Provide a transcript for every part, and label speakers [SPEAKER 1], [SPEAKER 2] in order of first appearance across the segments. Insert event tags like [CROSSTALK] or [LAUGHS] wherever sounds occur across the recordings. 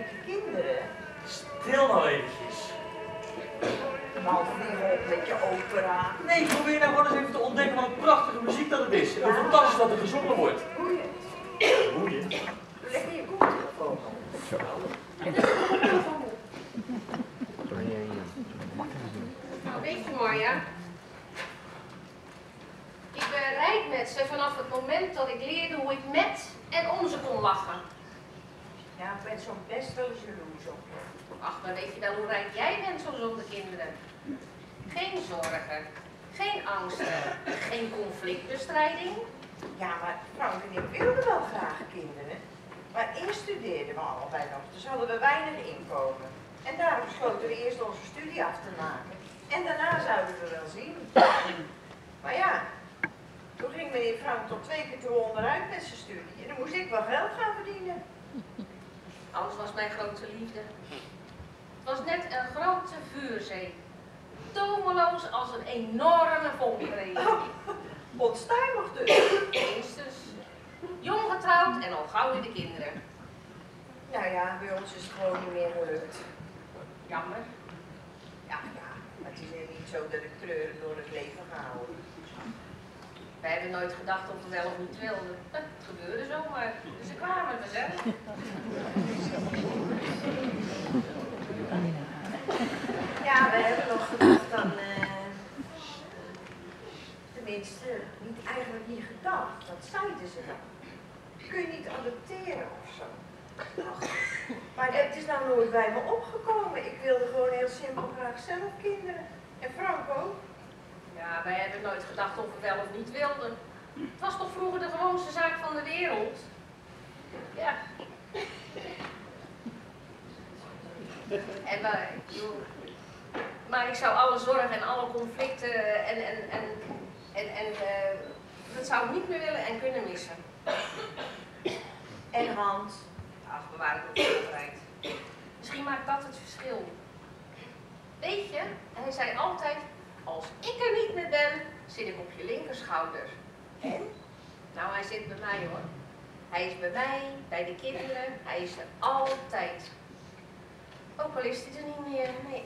[SPEAKER 1] eigen kinderen. Stil nou eventjes. Met je opera.
[SPEAKER 2] Nee, probeer nou gewoon eens even te ontdekken wat een prachtige muziek dat het is. En hoe fantastisch dat er gezongen wordt. Boeien.
[SPEAKER 1] Boeien. Lekker je kop terugkomen. Zo.
[SPEAKER 3] Nou, weet je Marja, ik ben rijk met ze vanaf het moment dat ik leerde hoe ik met en om ze kon lachen.
[SPEAKER 1] Ja, ik ben zo'n best wel eens jaloers op je.
[SPEAKER 3] Ach, maar weet je wel hoe rijk jij bent zo zonder kinderen? Geen zorgen, geen angsten, geen conflictbestrijding.
[SPEAKER 1] Ja, maar Frank en ik wilden wel graag kinderen. Maar eerst studeerden we allebei nog, dus hadden we weinig inkomen. En daarom besloten we eerst onze studie af te maken. En daarna zouden we wel zien. [CLEARS THROAT] Maar ja, toen ging meneer Frank tot twee keer toe onderuit met zijn studie. En dan moest ik wel geld gaan verdienen.
[SPEAKER 3] Alles was mijn grote liefde. Het was net een grote vuurzee. Tomeloos als een enorme vonkregen. [LAUGHS]
[SPEAKER 1] Onstuimig dus.
[SPEAKER 3] Minstens. Jong getrouwd en al gauw in de kinderen.
[SPEAKER 1] Nou ja, bij ons is het gewoon niet meer gelukt.
[SPEAKER 3] Jammer.
[SPEAKER 1] Ja, ja, maar het is niet zo dat ik treurig door het leven ga houden.
[SPEAKER 3] Wij hebben nooit gedacht of we wel of niet wilden. Het gebeurde zomaar. Dus ze kwamen vanzelf.
[SPEAKER 1] Ja, we hebben nog gedacht aan, eh, tenminste, niet eigenlijk niet gedacht, dat zeiden ze dan. Kun je niet adopteren of zo? Maar dat is nou nooit bij me opgekomen. Ik wilde gewoon heel simpel graag zelf kinderen. En Frank ook.
[SPEAKER 3] Ja, wij hebben nooit gedacht of we wel of niet wilden. Het was toch vroeger de gewoonste zaak van de wereld? Ja. En wij. Maar ik zou alle zorgen en alle conflicten en, en, en, en, en eh, dat zou ik niet meer willen en kunnen missen.
[SPEAKER 1] En Hans.
[SPEAKER 3] Ach, we waren nog voorbereid. Misschien maakt dat het verschil. Weet je, hij zei altijd, als ik er niet meer ben, zit ik op je linkerschouder.
[SPEAKER 1] En?
[SPEAKER 3] Nou, hij zit bij mij hoor. Hij is bij mij, bij de kinderen, hij is er altijd. Ook al is hij er niet meer, nee.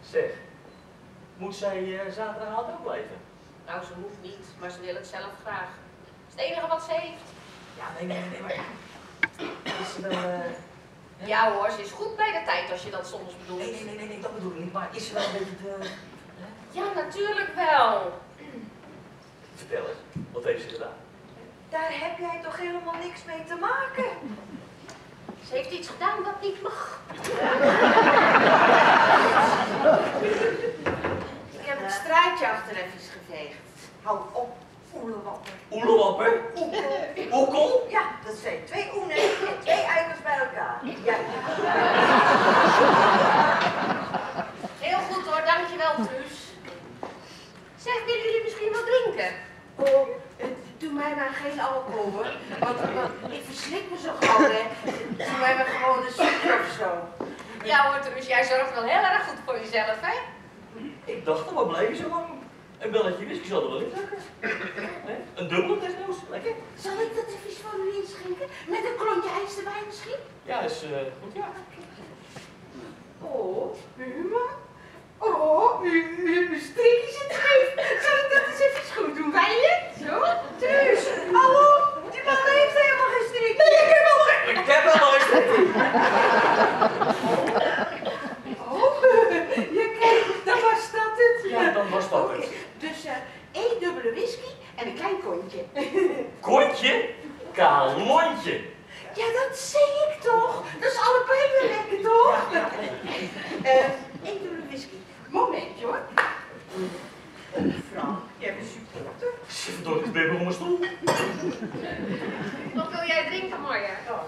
[SPEAKER 2] Zeg, moet zij eh, zaterdagavond ook blijven?
[SPEAKER 3] Nou, ze hoeft niet, maar ze wil het zelf graag. Dat is het enige wat ze heeft.
[SPEAKER 2] Ja, nee, nee, nee, maar... Is ze eh,
[SPEAKER 3] Ja hoor, ze is goed bij de tijd als je dat soms bedoelt.
[SPEAKER 2] Nee, nee, nee, nee, nee, dat bedoel ik niet. Maar is ze wel een beetje te... hè?
[SPEAKER 3] Ja, natuurlijk wel.
[SPEAKER 2] Vertel eens, wat heeft ze gedaan?
[SPEAKER 1] Daar heb jij toch helemaal niks mee te maken?
[SPEAKER 3] Ze heeft iets gedaan wat niet mag.
[SPEAKER 1] Ik heb het straatje achter even geveegd. Hou op, oelewapper.
[SPEAKER 2] Oelewapper? Oekel?
[SPEAKER 1] Ja, dat zijn twee oenen en twee eikels bij elkaar. Ja,
[SPEAKER 3] Heel goed hoor, dankjewel Truus. Zeg, willen jullie misschien wat drinken?
[SPEAKER 1] Oh, eh, doe mij maar geen alcohol hoor. Want, want ik verslik me zo gauw hè. Doe mij maar gewoon een soepje of zo.
[SPEAKER 3] Ja hoor Truus, jij zorgt wel heel erg goed voor jezelf, hè?
[SPEAKER 2] Ik dacht al, wat blijf je zo lang? Een belletje whisky zal er wel in zakken. Hè? Een dubbele desnoods, lekker.
[SPEAKER 1] Zal ik dat even voor u inschenken? Met een klontje erbij misschien?
[SPEAKER 2] Ja, is eh, goed, ja.
[SPEAKER 1] Oh, Buma? Oh, uw, uw strikje zit scheef. Zal ik dat eens even goed doen bij je? Zo? Dus, hallo? Die man heeft helemaal geen strik. Nee, ik heb al geen...
[SPEAKER 2] Ik heb wel nooit.
[SPEAKER 1] Oh, je kijkt, dan was dat het.
[SPEAKER 2] Ja, dan was dat het.
[SPEAKER 1] Oké, Dus eh, één dubbele whisky en een klein kontje.
[SPEAKER 2] Kontje, kaal mondje.
[SPEAKER 1] Ja, dat zeg ik toch. Dat is allebei weer lekker, toch? Eh, één dubbele whisky. Momentje hoor. Frank, jij bent supporter.
[SPEAKER 2] Zit door het bibber om mijn stoel.
[SPEAKER 3] Wat wil jij drinken, Marja?
[SPEAKER 1] Oh,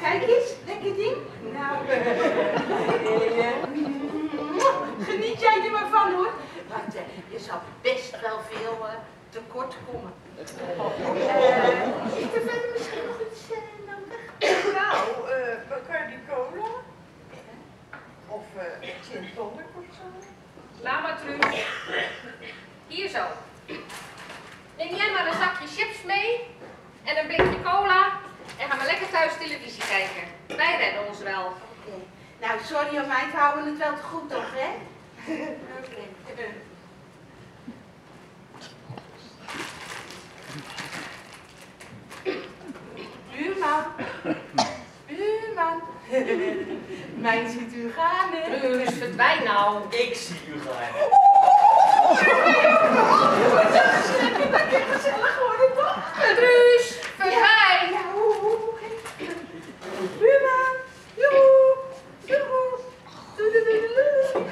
[SPEAKER 1] Kijk eens, lekker ding. Nou, eh, geniet jij er maar van hoor. Want eh, je zal best wel veel eh, tekort komen. Eh, is er verder misschien nog iets eh, nodig? Nou, eh Bacardi Cola. Of eh gin tonic of zo.
[SPEAKER 3] Laat maar, Truus. Hier zo. Neem jij maar een zakje chips mee en een blikje cola en ga maar lekker thuis televisie kijken. Wij redden ons wel.
[SPEAKER 4] Oké. Nou, sorry hoor, meid, we houden het wel te goed toch, hè?
[SPEAKER 3] Oké.
[SPEAKER 4] Buurman. Buurman. Mijn ziet u gaan, hè?
[SPEAKER 3] Truus, verdwijn nou.
[SPEAKER 2] Ik zie u gaan.
[SPEAKER 4] Dat is gezellig geworden, toch?
[SPEAKER 3] Truus, verdwijn.
[SPEAKER 4] Ja, hoe, hoe, hoe. Buurman. Joehoe. Joehoe. Doedeloedeloe.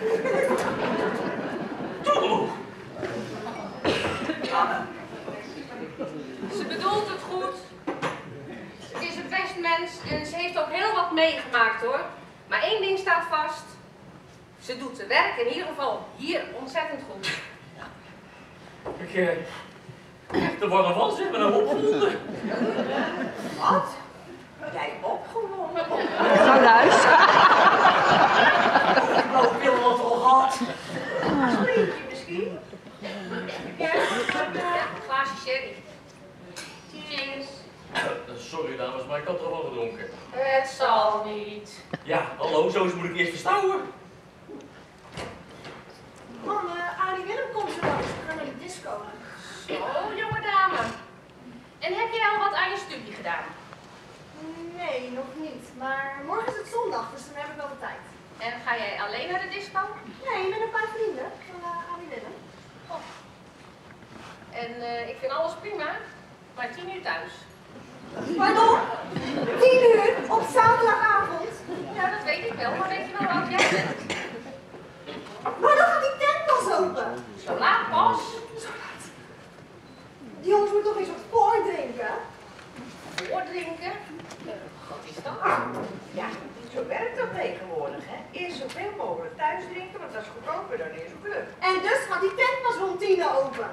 [SPEAKER 2] Toe!
[SPEAKER 3] Ze bedoelt het goed. Ze is een best mens en ze heeft ook heel wat meegemaakt hoor. Maar één ding staat vast. Ze doet de werk in ieder geval hier ontzettend goed.
[SPEAKER 2] Ik, eh... Er wordt een van, ze hebben hem opgewonden.
[SPEAKER 1] Wat? Jij opgewonden?
[SPEAKER 5] Ga naar huis.
[SPEAKER 2] Nou, ik wil wat al gehad.
[SPEAKER 1] Je misschien?
[SPEAKER 3] Ja, een glaasje sherry. Cheers.
[SPEAKER 2] Sorry dames, maar ik had er al gedronken.
[SPEAKER 3] Het zal niet.
[SPEAKER 2] Ja, hallo, zo moet ik eerst verstouwen.
[SPEAKER 4] Man, uh, Arie Willem komt zo langs. We gaan naar de disco.
[SPEAKER 3] Zo, jonge dame. En heb jij al wat aan je studie gedaan?
[SPEAKER 4] Nee, nog niet. Maar morgen is het zondag, dus dan heb ik wel de tijd.
[SPEAKER 3] En ga jij alleen naar de disco?
[SPEAKER 4] Nee, met een paar vrienden van uh, Arie Willem.
[SPEAKER 3] En eh, ik vind alles prima, maar tien uur thuis.
[SPEAKER 4] Pardon? Tien uur op zaterdagavond.
[SPEAKER 3] Ja, dat weet ik wel, maar weet je wel hoe oud jij bent?
[SPEAKER 4] Maar die tent pas.
[SPEAKER 3] Zo laat pas.
[SPEAKER 4] Die jongens moeten toch eens wat voordrinken?
[SPEAKER 3] Voordrinken. Wat is dat?
[SPEAKER 1] Ja, zo werkt dat tegenwoordig, hè? Eerst zoveel mogelijk thuis drinken, want dat is goedkoper dan in zo'n club.
[SPEAKER 4] En dus gaat die tent pas rond tien open.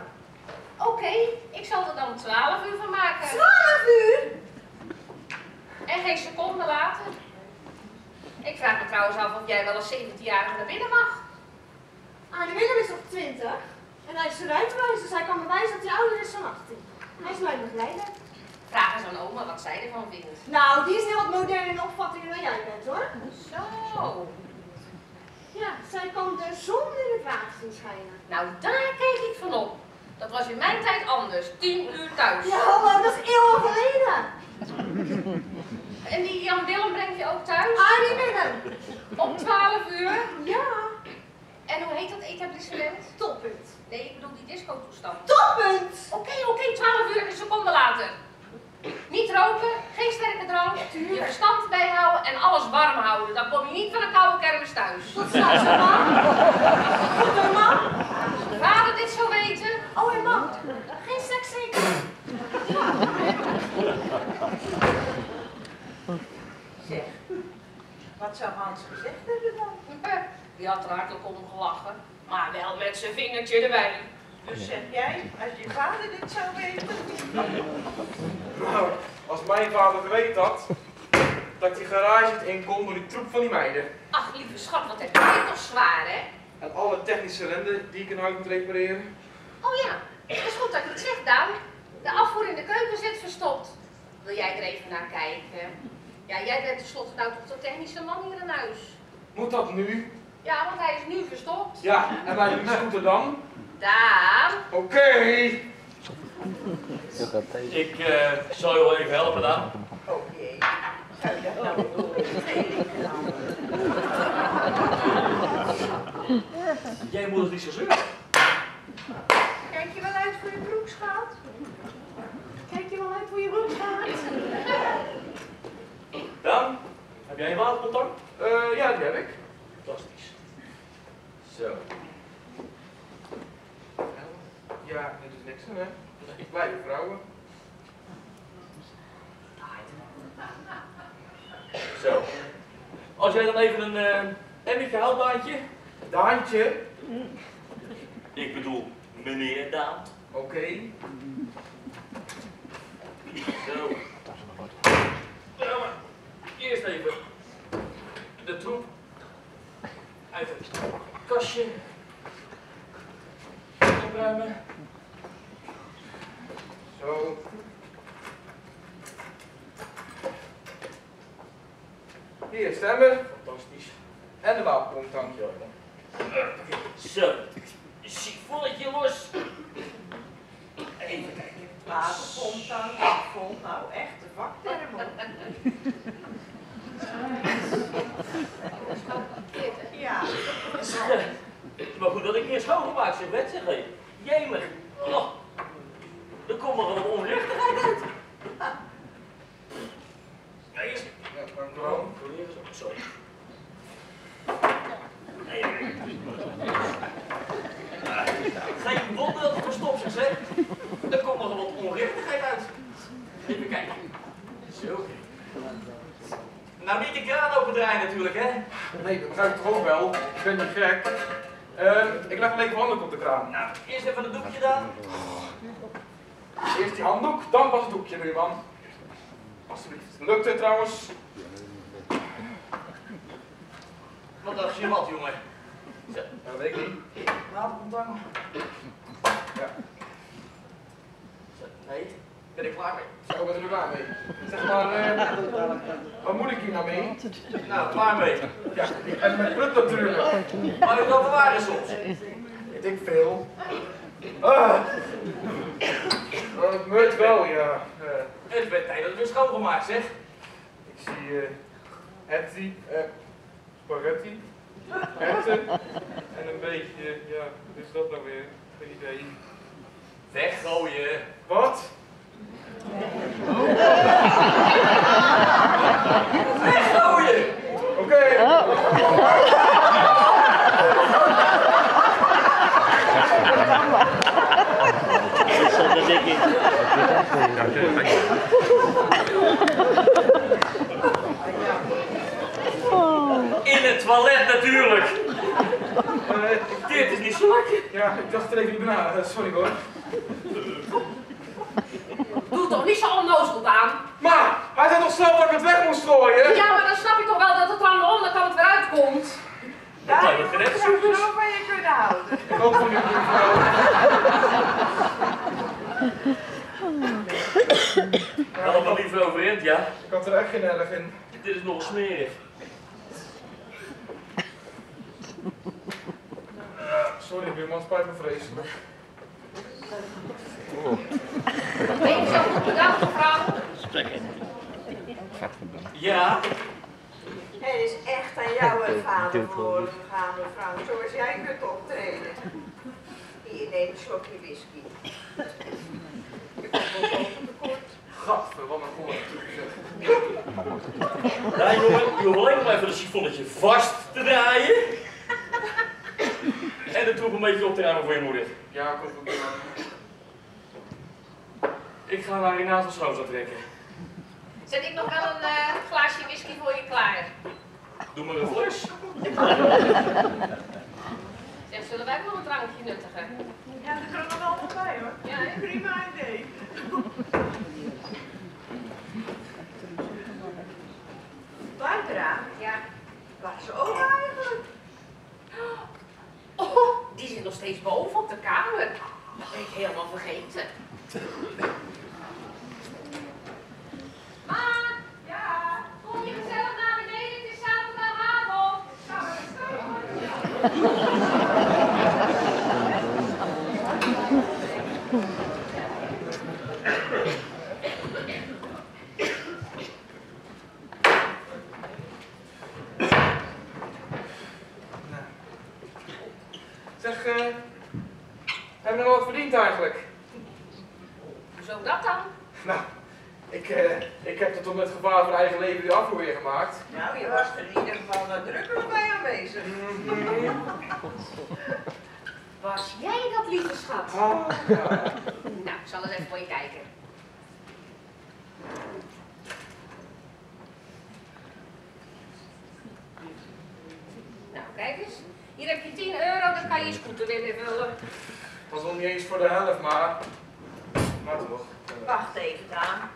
[SPEAKER 3] Oké, ik zal er dan 12 uur van maken.
[SPEAKER 4] Twaalf uur?
[SPEAKER 3] En geen seconde later. Ik vraag me trouwens af of jij wel als 17-jarige naar binnen mag.
[SPEAKER 4] Arie Willem is nog twintig. En hij is rijbewijs, dus hij kan bewijzen dat hij ouder is dan 18. Hij is mijn begeleider.
[SPEAKER 3] Vraag eens aan oma wat zij ervan vindt.
[SPEAKER 4] Nou, die is heel wat moderner in opvattingen dan jij bent hoor.
[SPEAKER 3] Zo.
[SPEAKER 4] Ja, zij kan de zon in het water zien schijnen.
[SPEAKER 3] Nou, daar keek ik van op. Dat was in mijn tijd anders. 10 uur thuis.
[SPEAKER 4] Ja, hallo, dat is eeuwen geleden.
[SPEAKER 3] En die Jan Willem brengt je ook thuis?
[SPEAKER 4] Arie Willem.
[SPEAKER 3] Om 12 uur?
[SPEAKER 4] Ja,
[SPEAKER 3] En hoe heet dat etablissement?
[SPEAKER 4] toppunt.
[SPEAKER 3] Nee, ik bedoel die disco-toestand.
[SPEAKER 4] Toppunt!
[SPEAKER 3] Oké, oké, 12 uur, een seconde later. Niet roken, geen sterke drank, je verstand bijhouden en alles warm houden. Dan kom je niet van een koude kermis thuis.
[SPEAKER 4] Tot hè, man. Goed hoor, man.
[SPEAKER 3] Vader dit zo weten?
[SPEAKER 4] Oh, en man. Geen seks zeker?
[SPEAKER 1] Zeg, wat zou Hans gezegd hebben dan?
[SPEAKER 3] Die had er hartelijk om gelachen, maar wel met zijn vingertje erbij.
[SPEAKER 1] Dus zeg jij, als je vader dit zou weten?
[SPEAKER 6] Nou, als mijn vader weet dat, dat ik die garage in kon door die troep van die meiden.
[SPEAKER 3] Ach, lieve schat, wat heb jij toch zwaar, hè?
[SPEAKER 6] En alle technische ellende die ik in huis moet repareren.
[SPEAKER 3] Oh ja, het is goed dat je het zegt, Daan. De afvoer in de keuken zit verstopt. Wil jij er even naar kijken? Ja, jij bent tenslotte nou toch de technische man hier in huis.
[SPEAKER 6] Moet dat nu?
[SPEAKER 3] Ja, want hij is nu verstopt.
[SPEAKER 6] Ja, en bij de scooter dan?
[SPEAKER 3] Daan,
[SPEAKER 6] Oké.
[SPEAKER 2] Ik eh, zal je wel even helpen, Daan.
[SPEAKER 1] De training genomen?
[SPEAKER 2] Jij moet het niet zo zeuren.
[SPEAKER 4] Kijk je wel uit voor je broekschaat? Kijk je wel uit voor je broekschaat?
[SPEAKER 2] Daan, heb jij een watercontact?
[SPEAKER 6] Eh, ja, die heb ik.
[SPEAKER 2] Fantastisch. Zo.
[SPEAKER 6] Ja, dit is niks hè. Ik blijf vrouwen.
[SPEAKER 2] Zo. Als jij dan even een uh, emmetje haalt, Daantje.
[SPEAKER 6] Daantje.
[SPEAKER 2] Ik bedoel, meneer Daan.
[SPEAKER 6] Oké.
[SPEAKER 2] Zo. Ja, maar eerst even de troep uit het kastje. opruimen.
[SPEAKER 6] Zo. Hier, stemmen.
[SPEAKER 2] Fantastisch.
[SPEAKER 6] En de wapenpomp, dankjewel.
[SPEAKER 2] Zo. Siphonnetje los. Even kijken.
[SPEAKER 1] Waterpomp dan, vond nou echt de vakterm op.
[SPEAKER 3] Dit, hè?
[SPEAKER 1] Ja,
[SPEAKER 2] Zo. Maar goed dat ik eerst schoongemaakt zeg, wet zeg hé. Jemig. Oh. Er komt nog een onrechtigheid uit. Nee, is...
[SPEAKER 6] Ja, dankjewel.
[SPEAKER 2] Zo. Geen wonder dat het verstopt is, hè? Er komt nog wat onrechtigheid uit. Even kijken. Zo. Nou, niet de kraan opendraaien natuurlijk, hè?
[SPEAKER 6] Nee, dat ik toch ook wel. Ik ben niet gek. Ehm, ik leg alleen even handdoek op de kraan.
[SPEAKER 2] Nou, eerst even een doekje dan.
[SPEAKER 6] Eerst die handdoek, dan pas het doekje, buurman. Alsjeblieft. Lukt het trouwens?
[SPEAKER 2] Wat dacht je wat, jongen? Zo.
[SPEAKER 6] Ja, dat weet ik niet.
[SPEAKER 1] waterpomp dan.
[SPEAKER 6] Ja,
[SPEAKER 2] Zo. Nee, ben ik klaar mee.
[SPEAKER 6] zo ben er klaar mee. Zeg maar, eh, wat moet ik hier nou mee?
[SPEAKER 2] Nou, klaar mee.
[SPEAKER 6] Ja, en met prut natuurlijk.
[SPEAKER 2] Maar ik wel bewaren soms.
[SPEAKER 6] Ik denk veel. Ah. Oh, het moet wel, ja. Eh,
[SPEAKER 2] Het werd tijd dat het weer schoongemaakt, zeg.
[SPEAKER 6] ik zie eh Hetty, eh, spaghetti, herten en een beetje, ja, wat is dat nou weer? Geen idee.
[SPEAKER 2] Weggooien.
[SPEAKER 6] Wat? Oké.
[SPEAKER 2] In het toilet natuurlijk.
[SPEAKER 6] Eh,
[SPEAKER 2] Dit is niet zo lekker.
[SPEAKER 6] ja, ik dacht er even niet na. Eh, sorry hoor.
[SPEAKER 3] Doe toch niet zo onnozel aan.
[SPEAKER 6] Maar, hij zei toch snel dat ik het weg moest gooien?
[SPEAKER 3] Ja, maar dan snap je toch wel dat het aan de onderkant weer uitkomt.
[SPEAKER 1] Heb
[SPEAKER 2] dat
[SPEAKER 1] je het zo van je kunnen houden.
[SPEAKER 6] Ik hoop van niet mevrouw.
[SPEAKER 2] Allemaal liever overeind, ja.
[SPEAKER 6] Ik had er echt geen erg in.
[SPEAKER 2] Dit is nog smerig.
[SPEAKER 6] Sorry buurman, spijt me vreselijk.
[SPEAKER 3] Ben je zo goed bedankt, mevrouw?
[SPEAKER 2] Ja,
[SPEAKER 1] Het is echt aan verloren gegaan, mevrouw, zoals jij kunt optreden. Hier, neem een slokje whisky. Je komt wel boven tekort.
[SPEAKER 6] Gadver, wat een goede
[SPEAKER 2] ja jongen, je hoeft alleen maar even een siphonnetje vast te draaien. En de troep een beetje op te ruimen voor je moeder.
[SPEAKER 6] Ja, komt goed.
[SPEAKER 2] Ik ga naar Renate Schoonstad trekken.
[SPEAKER 3] Zet ik nog wel een eh, glaasje whisky voor je klaar?
[SPEAKER 2] Doe maar een fles.
[SPEAKER 3] Zeg, zullen wij ook nog een drankje nuttigen?
[SPEAKER 1] Ja, dat kan er nog wel bij hoor.
[SPEAKER 3] Ja, hè?
[SPEAKER 1] Prima idee. Barbara,
[SPEAKER 3] Ja.
[SPEAKER 1] waar is ze oma eigenlijk?
[SPEAKER 3] Oh, die zit nog steeds boven op de kamer. Dat ben ik helemaal vergeten. Ma, ja, kom je gezellig naar beneden? Het is zaterdagavond. Gaan we naar strand.
[SPEAKER 6] Zeg, eh, hebben we nog wat verdiend eigenlijk?
[SPEAKER 3] Hoezo dat dan?
[SPEAKER 6] Nou, ik, eh, ik heb er toch met gevaar voor eigen leven die afvoer weer gemaakt.
[SPEAKER 1] Nou, je was er in ieder geval nadrukkelijk bij aanwezig.
[SPEAKER 3] Was jij dat, lieve schat?
[SPEAKER 6] Ja.
[SPEAKER 3] Nou, ik zal eens even voor je kijken. Nou, kijk eens. Hier heb je 10 euro, weer mee vullen.
[SPEAKER 6] was nog niet eens voor de helft, maar... Maar toch. eh,
[SPEAKER 1] Wacht even, Daan.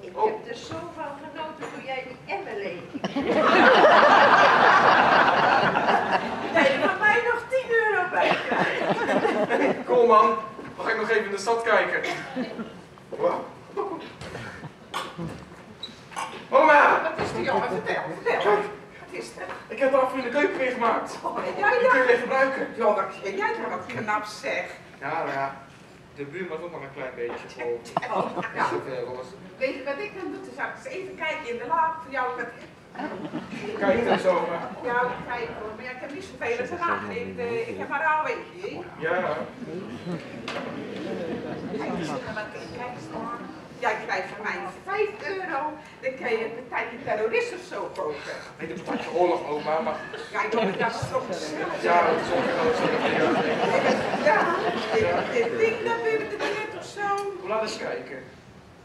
[SPEAKER 1] Ik
[SPEAKER 6] Oh.
[SPEAKER 1] heb er zo van genoten toen jij die emmer leeg. [LAUGHS] Kan je van mij nog 10 euro bij?
[SPEAKER 6] Kom man, mag ik nog even in de stad kijken? Wow. Oma!
[SPEAKER 5] Wat is er, jongen? Vertel, vertel. Wat is er?
[SPEAKER 6] Ik heb de afval in de keuken weer gemaakt.
[SPEAKER 5] Oh,
[SPEAKER 6] Die
[SPEAKER 5] ja,
[SPEAKER 6] kun
[SPEAKER 5] ja.
[SPEAKER 6] je weer gebruiken.
[SPEAKER 5] Jongen, jij toch wat knap zeg.
[SPEAKER 6] Ja, nou ja. De buurman ook nog een klein beetje vol.
[SPEAKER 5] Oh, ja. Weet je wat ik dan doe? Dan zal ik eens even kijken in de la voor jou. Wat...
[SPEAKER 6] Kijk dan zo maar.
[SPEAKER 5] Ja, kijk hoor. Maar ja, ik heb niet zoveel als een acht. Ik, ik heb maar beetje. hè.
[SPEAKER 6] Ja.
[SPEAKER 5] Kijk, kijk eens daar. Jij krijgt van mij 5 euro. Dan kan je een partijtje terrorist of zo kopen.
[SPEAKER 6] Nee, dat is oorlog, oma, maar
[SPEAKER 5] Ja, jongen, dat is toch gezellig.
[SPEAKER 6] ja, dat is ongeveer zo.
[SPEAKER 5] Ja, dit- dit ding, dat ben je net of zo.
[SPEAKER 6] Laat eens kijken.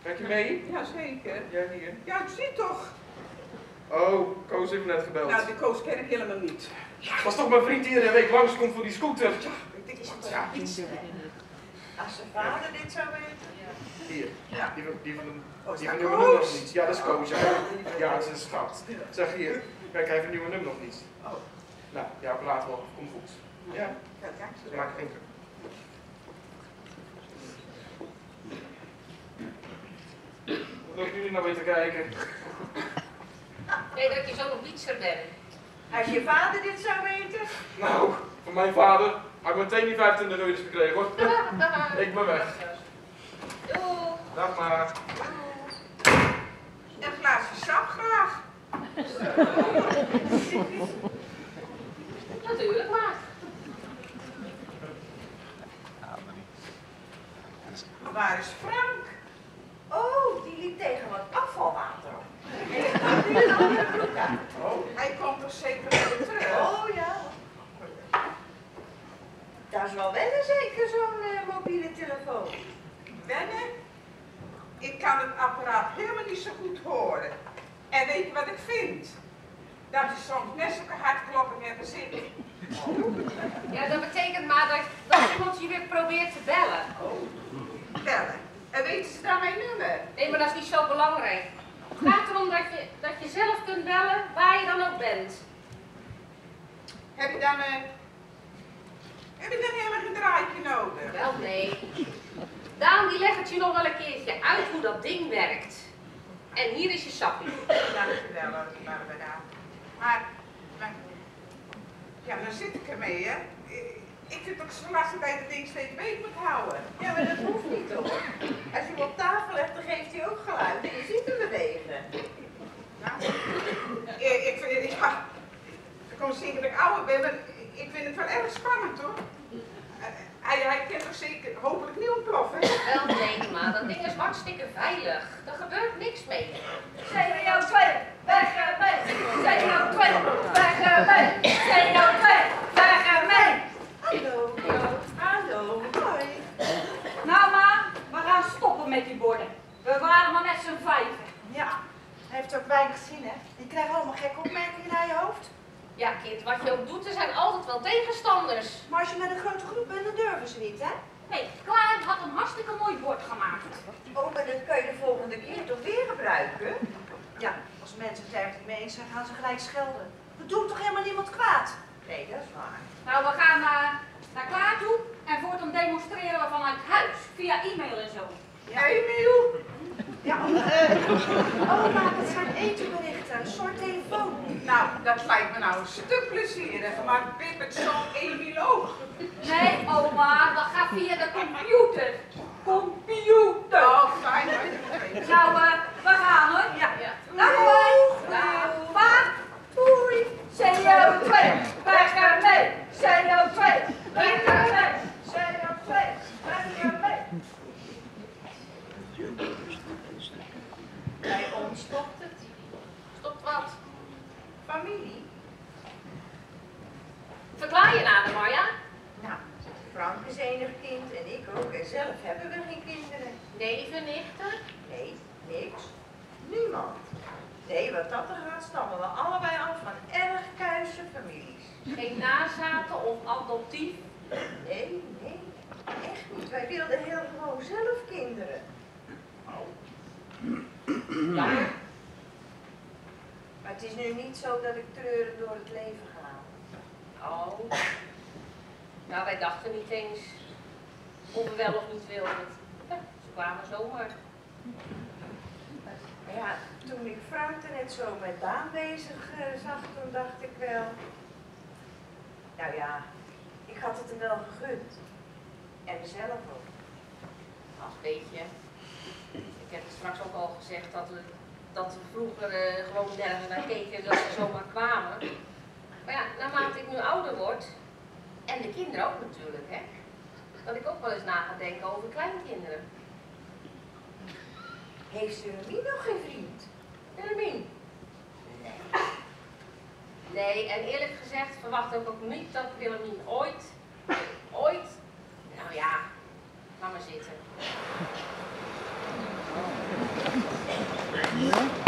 [SPEAKER 6] Kijk je mee?
[SPEAKER 5] Jazeker.
[SPEAKER 6] Ja, hier.
[SPEAKER 5] Ja, ik zie toch.
[SPEAKER 6] Oh, Koos heeft me net gebeld.
[SPEAKER 5] Nou, die koos ken ik helemaal niet.
[SPEAKER 6] Dat was toch mijn vriend die iedere week langskomt voor die scooter?
[SPEAKER 5] Dit is het
[SPEAKER 6] Ja.
[SPEAKER 5] iets.
[SPEAKER 1] Als zijn vader dit zou weten.
[SPEAKER 6] Hier.
[SPEAKER 5] Ja.
[SPEAKER 6] Die van, die van,
[SPEAKER 5] Oh,
[SPEAKER 6] die van nieuwe nummer nog niet. Ja, dat is Koos. Ja, ja dat is een schat. Zeg hier. Kijk, hij heeft een nieuwe nummer nog niet.
[SPEAKER 5] Oh.
[SPEAKER 6] Nou, ja, later wel. Komt goed. Ja, dus maak geen druk. Wat lopen jullie nou weer te kijken?
[SPEAKER 3] Nee, dat je zo'n bietser bent.
[SPEAKER 1] Als je vader dit zou weten.
[SPEAKER 6] Nou, van mijn vader had ik meteen die 25 euro gekregen hoor. [LAUGHS] Ik ben weg. Dag maar.
[SPEAKER 5] Een glaasje sap graag. [LAUGHS]
[SPEAKER 3] Natuurlijk maar.
[SPEAKER 5] Waar is Frank?
[SPEAKER 1] Oh, die liep tegen wat afvalwater op. En had nu een andere broek aan.
[SPEAKER 6] Oh,
[SPEAKER 5] Hij komt toch zeker weer terug?
[SPEAKER 1] Oh ja. Dat is wel wennen zeker, zo'n eh, mobiele telefoon.
[SPEAKER 5] Wennen? Ik kan het apparaat helemaal niet zo goed horen. En weet je wat ik vind? Dat hij soms net zulke hartkloppingen hebben zitten.
[SPEAKER 3] Ja, dat betekent maar dat, dat iemand je weer probeert te bellen.
[SPEAKER 5] Bellen. En weten ze dan mijn nummer?
[SPEAKER 3] Nee, maar dat is niet zo belangrijk. Het gaat erom dat je, dat je zelf kunt bellen waar je dan ook bent.
[SPEAKER 5] Heb je dan een... Heb je dan helemaal een draadje nodig?
[SPEAKER 3] Wel, nee. Daan die legt het je nog wel een keertje uit hoe dat ding werkt. En hier is je sappie.
[SPEAKER 5] Dankjewel, Barbara. Maar, ja, dan zit ik ermee, hè. Ik vind het ook zo lastig dat het ding steeds beet moet houden.
[SPEAKER 1] Ja, maar dat hoeft niet hoor. Als je hem op tafel legt, dan geeft hij ook geluid en je ziet hem bewegen.
[SPEAKER 5] Ja. Ik, ik, vind- ja, ik kom zeker dat ik ouder ben, maar ik vind het wel erg spannend, hoor. Hij, hij kan toch zeker hopelijk niet ontploffen, hè?
[SPEAKER 3] Wel, nee, maar dat ding is hartstikke veilig. Er gebeurt niks mee.
[SPEAKER 7] CO2, weg ermee! CO2, weg ermee! CO2, weg ermee!
[SPEAKER 1] Hallo. Hallo. Hoi.
[SPEAKER 7] Nou ma, we gaan stoppen met die borden. We waren maar met z'n vijven.
[SPEAKER 4] Ja, hij heeft ook weinig zin, hè? Die krijgen allemaal gekke opmerkingen naar je hoofd.
[SPEAKER 3] Ja, kind, wat je ook doet, er zijn altijd wel tegenstanders.
[SPEAKER 4] Maar als je met een grote groep hè?
[SPEAKER 7] Nee, Klaar had een hartstikke mooi bord gemaakt.
[SPEAKER 1] Oh, maar dat kan je de volgende keer toch weer gebruiken?
[SPEAKER 4] Ja, als mensen het ergens mee eens zijn, gaan ze gelijk schelden. We doen toch helemaal niemand kwaad?
[SPEAKER 1] Nee, dat is waar.
[SPEAKER 7] Nou, we gaan naar, naar Klaar toe en voortaan demonstreren we vanuit huis, via e-mail en zo.
[SPEAKER 4] Ja, eh, oh, maar het zijn etuberichten, een soort telefoon.
[SPEAKER 5] Nou, dat lijkt me nou een stuk plezierig, maar Pip het zo'n Emiel ook.
[SPEAKER 7] Nee, oma, dat gaat via de computer. Computer!
[SPEAKER 5] Oh, fijn.
[SPEAKER 7] Nou, eh, we gaan hoor. Ja.
[SPEAKER 3] Ja.
[SPEAKER 7] Dag hoor. Dag. Pa. Doei. CO2. Weg ermee. CO2. Weg ermee. CO2. Weg ermee.
[SPEAKER 3] Bij ons stopt het. Stopt wat?
[SPEAKER 1] Familie?
[SPEAKER 3] Verklaar je nader maar, ja?
[SPEAKER 1] Nou, Frank is enig kind en ik ook. En zelf hebben we geen kinderen.
[SPEAKER 3] Neven, nichten?
[SPEAKER 1] Nee, niks. Niemand. Nee, wat dat er gaat, stammen we allebei af van erg kuise families.
[SPEAKER 3] Geen nazaten of adoptief?
[SPEAKER 1] Nee, nee, echt niet. Wij wilden heel gewoon zelf kinderen.
[SPEAKER 3] Jammer.
[SPEAKER 1] Maar het is nu niet zo dat ik treurig door het leven ga.
[SPEAKER 3] Oh. Nou, wij dachten niet eens. of we wel of niet wilden. Ja, ze kwamen zomaar.
[SPEAKER 1] Maar ja, toen ik Frank er net zo met Daan bezig eh, zag, toen dacht ik wel... Nou ja, ik had het hem wel gegund. En mezelf ook.
[SPEAKER 3] Als beetje. Ik heb het straks ook al gezegd dat we, dat we vroeger eh, gewoon nergens naar keken dat ze zomaar kwamen. Maar ja, naarmate ik nu ouder word, en de kinderen ook natuurlijk, hè, dat ik ook wel eens na ga denken over kleinkinderen.
[SPEAKER 1] Heeft Surmin nog geen vriend?
[SPEAKER 3] Surmin? Nee. Nee, en eerlijk gezegd verwacht ik ook niet dat Willemien ooit, ooit, nou ja, laat maar zitten. Yeah.